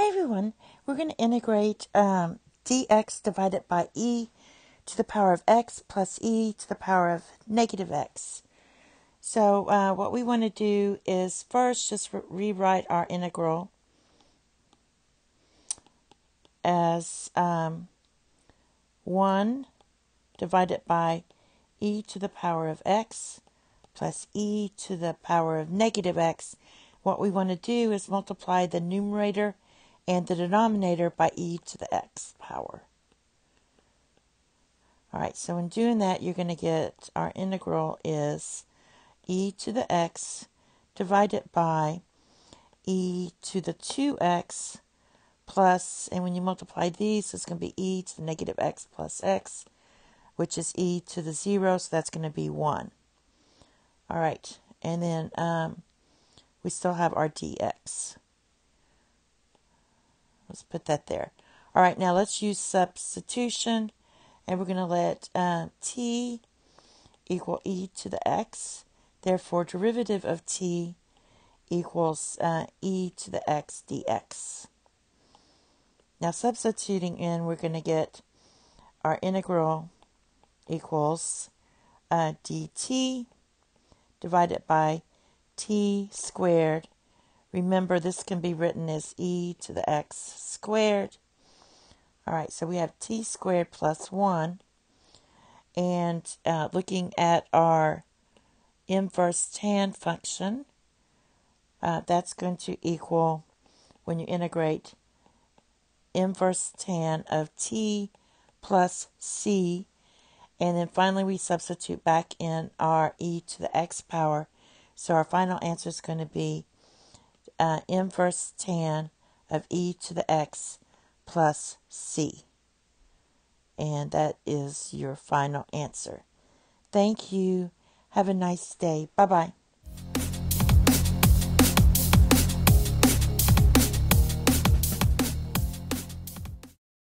Hi everyone, we're going to integrate um, dx divided by e to the power of x plus e to the power of negative x. So uh, what we want to do is first just re- rewrite our integral as um, 1 divided by e to the power of x plus e to the power of negative x. What we want to do is multiply the numerator and the denominator by e to the x power. All right, so in doing that, you're going to get our integral is e to the x divided by e to the 2x plus, and when you multiply these, it's going to be e to the negative x plus x, which is e to the 0, so that's going to be 1. All right, and then um, we still have our dx. Let's put that there. All right, now let's use substitution. And we're going to let uh, t equal e to the x. Therefore, derivative of t equals uh, e to the x dx. Now, substituting in, we're going to get our integral equals uh, dt divided by t squared Remember, this can be written as e to the x squared. All right, so we have t squared plus 1. And uh, looking at our inverse tan function, uh, that's going to equal, when you integrate, inverse tan of t plus c. And then finally, we substitute back in our e to the x power. So our final answer is going to be uh, inverse tan of e to the x plus c. And that is your final answer. Thank you. Have a nice day. Bye bye.